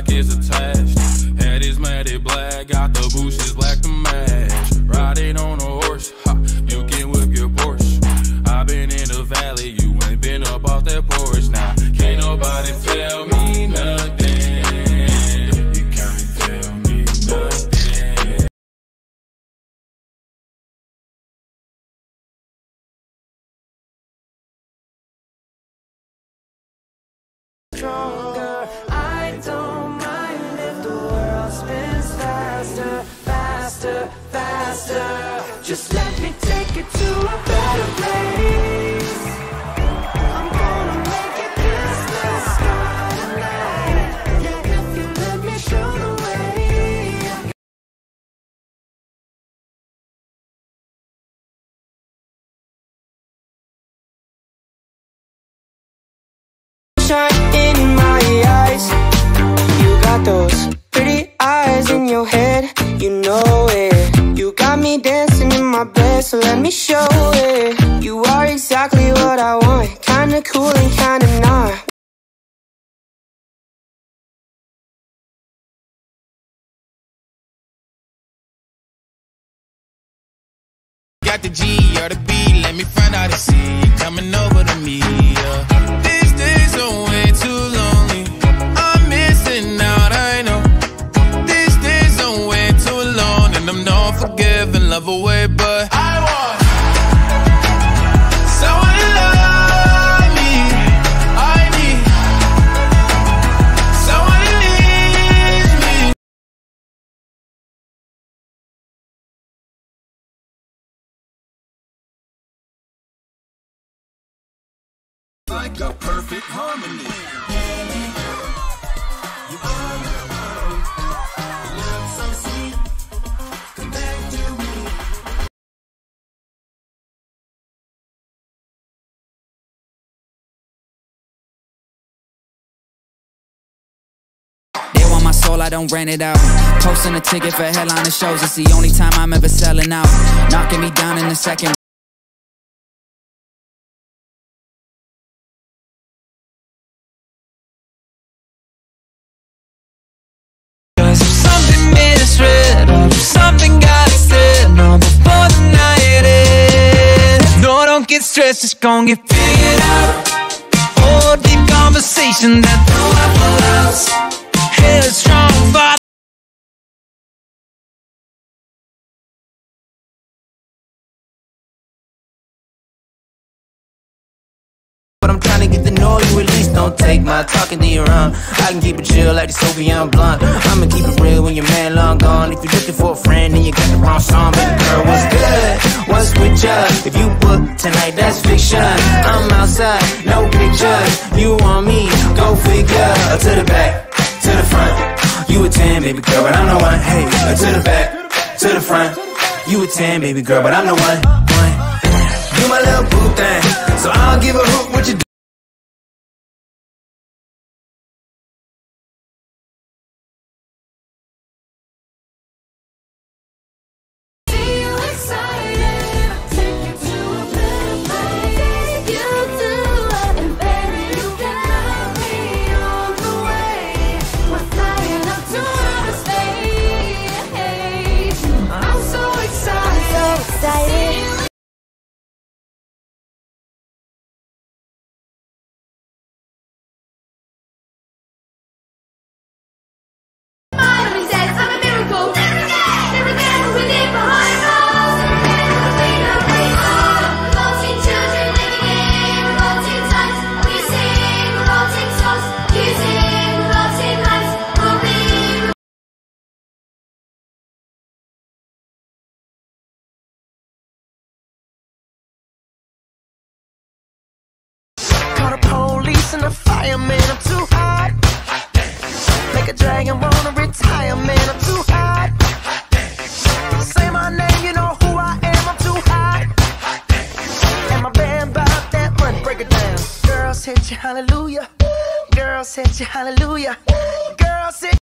like it's attached. Head is matted black, got the bushes black to match. Riding on a horse, ha, you can whip your Porsche. i been in the valley, you ain't been up off that porch. Now, can't nobody tell me nothing. You can't tell me nothing. Just let me take you to a better place. I'm gonna make it tonight. Yeah, if you let me show the way. Shine in my eyes. You got those pretty eyes in your head. You know it. You got me dancing in my bed, so let me show it. You are exactly what I want. Kinda cool and kinda not. Got the G or the B, let me find out and see you coming over to me. Yeah. These days are like a perfect harmony. They want my soul, I don't rent it out. Posting a ticket for headliner shows, it's the only time I'm ever selling out. Knocking me down in the second. Get stressed, just gon' get figured out. Oh, deep conversation that take my talking to your own. I can keep it chill like the Soviet blunt. I'ma keep it real when your man long gone. If you're looking for a friend and you got the wrong song, baby girl, what's good? What's with ya? If you book tonight, that's fiction. I'm outside, no pictures. You want me? Go figure. To the back, to the front. You a 10, baby girl, but I'm the one. Hey, to the back, to the front. You a 10, baby girl, but I'm the one. one. You my little boo thing, so I don't give a hoot what you do. The fireman, I'm too hot. Make a dragon wanna retire, man, I'm too hot. Say my name, you know who I am, I'm too hot. And my band bought that money, break it down. Girls hit you, hallelujah. Girls hit you, hallelujah. Girls hit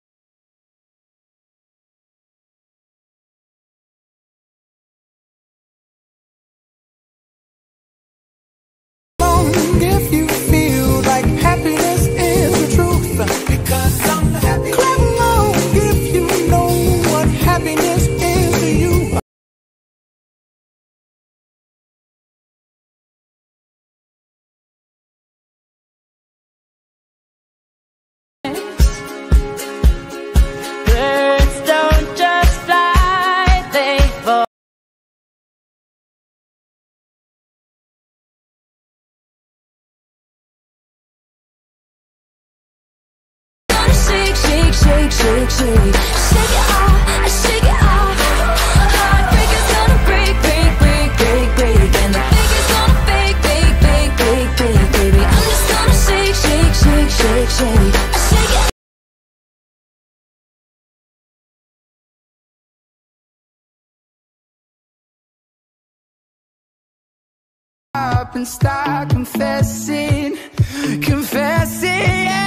and start confessing, confessing, yeah.